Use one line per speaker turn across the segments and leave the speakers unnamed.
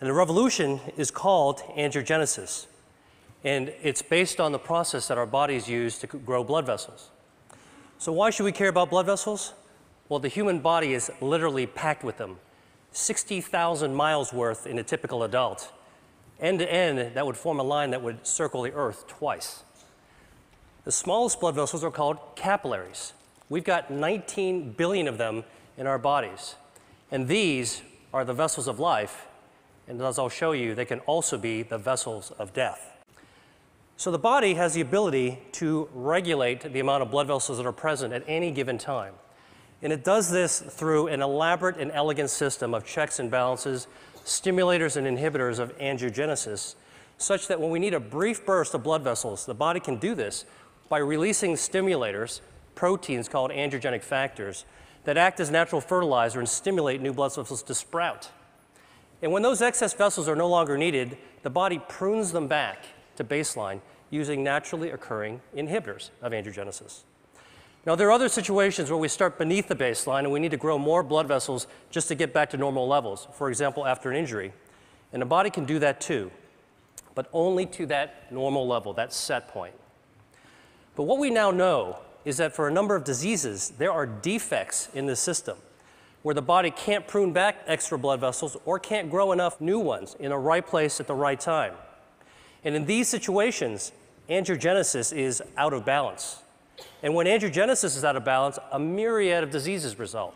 And the revolution is called angiogenesis. And it's based on the process that our bodies use to grow blood vessels. So, why should we care about blood vessels? Well, the human body is literally packed with them 60,000 miles worth in a typical adult. End to end, that would form a line that would circle the earth twice. The smallest blood vessels are called capillaries. We've got 19 billion of them in our bodies. And these are the vessels of life. And as I'll show you, they can also be the vessels of death. So the body has the ability to regulate the amount of blood vessels that are present at any given time. And it does this through an elaborate and elegant system of checks and balances, stimulators and inhibitors of angiogenesis, such that when we need a brief burst of blood vessels, the body can do this by releasing stimulators, proteins called angiogenic factors, that act as natural fertilizer and stimulate new blood vessels to sprout. And when those excess vessels are no longer needed, the body prunes them back to baseline using naturally occurring inhibitors of angiogenesis. Now, there are other situations where we start beneath the baseline and we need to grow more blood vessels just to get back to normal levels, for example, after an injury. And the body can do that too, but only to that normal level, that set point. But what we now know is that for a number of diseases, there are defects in the system where the body can't prune back extra blood vessels or can't grow enough new ones in the right place at the right time. And in these situations, angiogenesis is out of balance. And when angiogenesis is out of balance, a myriad of diseases result.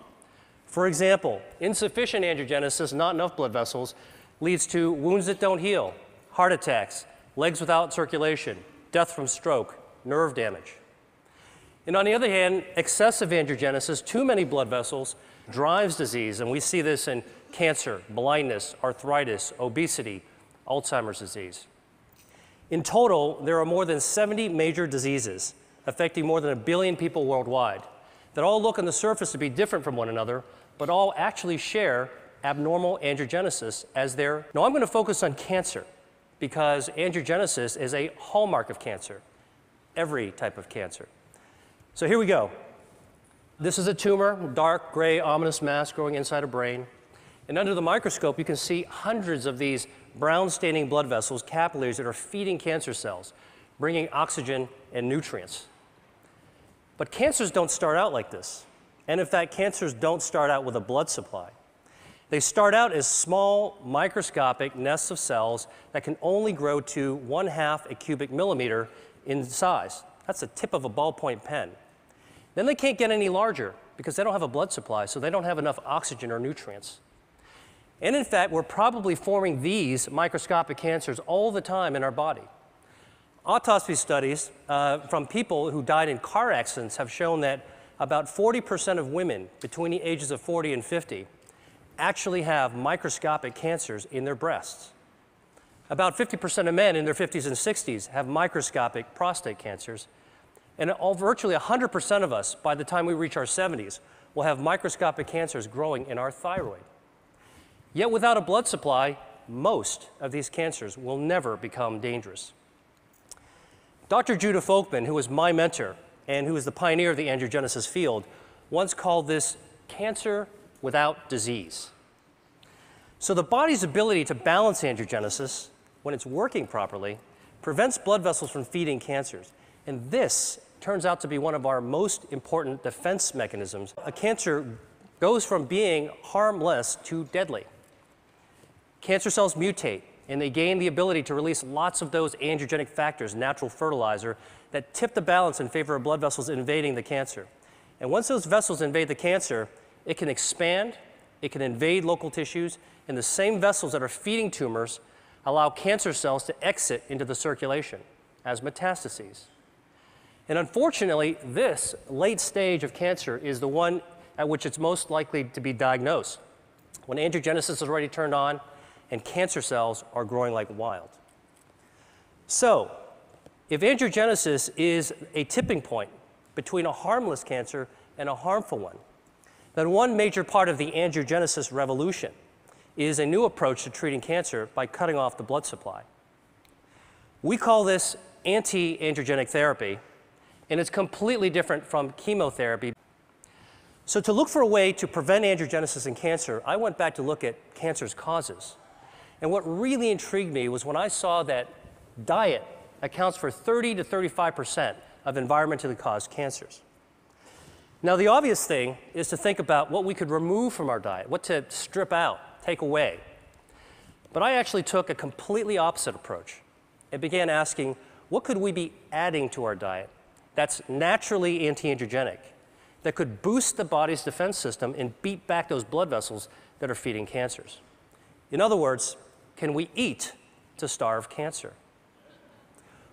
For example, insufficient angiogenesis, not enough blood vessels, leads to wounds that don't heal, heart attacks, legs without circulation, death from stroke, nerve damage. And on the other hand, excessive angiogenesis, too many blood vessels, drives disease, and we see this in cancer, blindness, arthritis, obesity, Alzheimer's disease. In total, there are more than 70 major diseases affecting more than a billion people worldwide that all look on the surface to be different from one another, but all actually share abnormal angiogenesis as their. Now, I'm going to focus on cancer because angiogenesis is a hallmark of cancer, every type of cancer. So here we go. This is a tumor, dark gray ominous mass growing inside a brain. And under the microscope, you can see hundreds of these brown staining blood vessels, capillaries that are feeding cancer cells, bringing oxygen and nutrients. But cancers don't start out like this. And in fact, cancers don't start out with a blood supply. They start out as small, microscopic nests of cells that can only grow to one half a cubic millimeter in size. That's the tip of a ballpoint pen. Then they can't get any larger because they don't have a blood supply, so they don't have enough oxygen or nutrients. And in fact, we're probably forming these microscopic cancers all the time in our body. Autopsy studies uh, from people who died in car accidents have shown that about 40% of women between the ages of 40 and 50 actually have microscopic cancers in their breasts. About 50% of men in their 50s and 60s have microscopic prostate cancers. And all, virtually 100% of us, by the time we reach our 70s, will have microscopic cancers growing in our thyroid. Yet without a blood supply, most of these cancers will never become dangerous. Dr. Judah Folkman, who was my mentor and who was the pioneer of the angiogenesis field, once called this cancer without disease. So the body's ability to balance angiogenesis, when it's working properly, prevents blood vessels from feeding cancers. And this turns out to be one of our most important defense mechanisms. A cancer goes from being harmless to deadly. Cancer cells mutate, and they gain the ability to release lots of those angiogenic factors, natural fertilizer, that tip the balance in favor of blood vessels invading the cancer. And once those vessels invade the cancer, it can expand, it can invade local tissues, and the same vessels that are feeding tumors allow cancer cells to exit into the circulation as metastases. And unfortunately, this late stage of cancer is the one at which it's most likely to be diagnosed. When angiogenesis is already turned on, and cancer cells are growing like wild. So, if angiogenesis is a tipping point between a harmless cancer and a harmful one, then one major part of the angiogenesis revolution is a new approach to treating cancer by cutting off the blood supply. We call this anti angiogenic therapy, and it's completely different from chemotherapy. So, to look for a way to prevent angiogenesis in cancer, I went back to look at cancer's causes. And what really intrigued me was when I saw that diet accounts for 30 to 35% of environmentally caused cancers. Now, the obvious thing is to think about what we could remove from our diet, what to strip out, take away. But I actually took a completely opposite approach and began asking what could we be adding to our diet that's naturally anti angiogenic, that could boost the body's defense system and beat back those blood vessels that are feeding cancers? In other words, can we eat to starve cancer?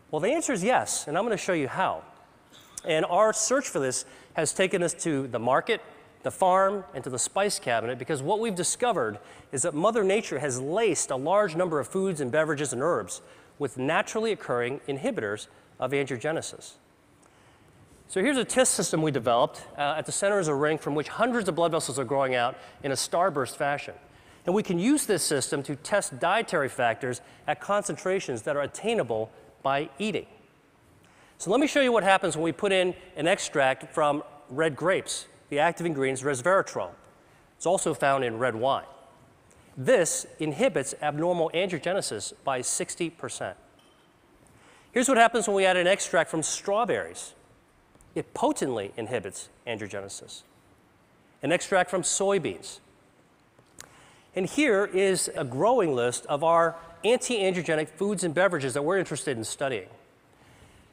Well, the answer is yes, and I'm going to show you how. And our search for this has taken us to the market, the farm, and to the spice cabinet because what we've discovered is that Mother Nature has laced a large number of foods and beverages and herbs with naturally occurring inhibitors of angiogenesis. So here's a test system we developed. Uh, at the center is a ring from which hundreds of blood vessels are growing out in a starburst fashion. And we can use this system to test dietary factors at concentrations that are attainable by eating. So let me show you what happens when we put in an extract from red grapes. The active ingredient is resveratrol. It's also found in red wine. This inhibits abnormal angiogenesis by 60%. Here's what happens when we add an extract from strawberries. It potently inhibits angiogenesis. An extract from soybeans. And here is a growing list of our anti-angiogenic foods and beverages that we're interested in studying.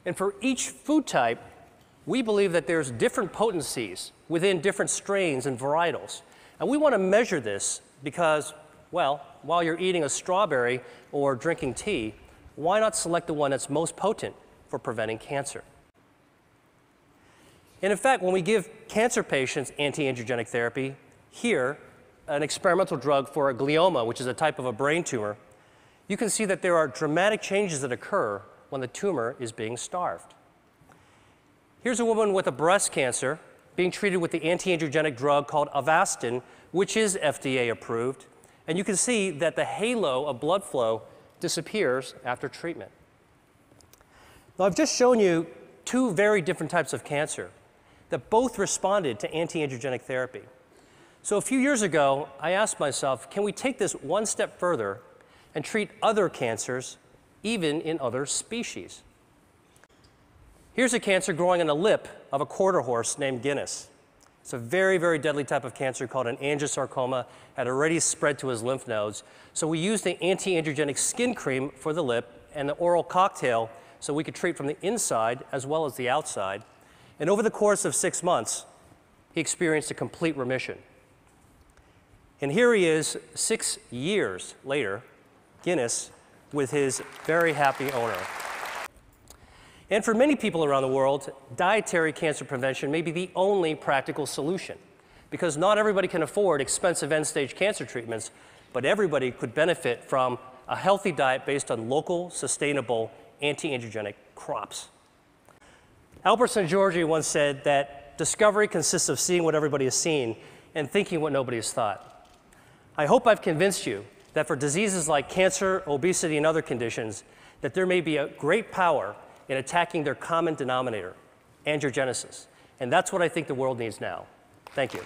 And for each food type, we believe that there's different potencies within different strains and varietals. And we want to measure this because, well, while you're eating a strawberry or drinking tea, why not select the one that's most potent for preventing cancer? And in fact, when we give cancer patients anti-angiogenic therapy, here, an experimental drug for a glioma, which is a type of a brain tumor, you can see that there are dramatic changes that occur when the tumor is being starved. Here's a woman with a breast cancer being treated with the anti-angiogenic drug called Avastin, which is FDA approved. And you can see that the halo of blood flow disappears after treatment. Now, I've just shown you two very different types of cancer that both responded to anti-angiogenic therapy. So a few years ago, I asked myself, can we take this one step further and treat other cancers even in other species. Here's a cancer growing on the lip of a quarter horse named Guinness. It's a very, very deadly type of cancer called an angiosarcoma, had already spread to his lymph nodes. So we used the anti-angiogenic skin cream for the lip and the oral cocktail so we could treat from the inside as well as the outside. And over the course of six months, he experienced a complete remission. And here he is, six years later, Guinness, with his very happy owner. And for many people around the world, dietary cancer prevention may be the only practical solution because not everybody can afford expensive end stage cancer treatments, but everybody could benefit from a healthy diet based on local, sustainable, anti angiogenic crops. Albert Szent-Györgyi once said that discovery consists of seeing what everybody has seen and thinking what nobody has thought. I hope I've convinced you that for diseases like cancer, obesity, and other conditions, that there may be a great power in attacking their common denominator, angiogenesis. And that's what I think the world needs now. Thank you.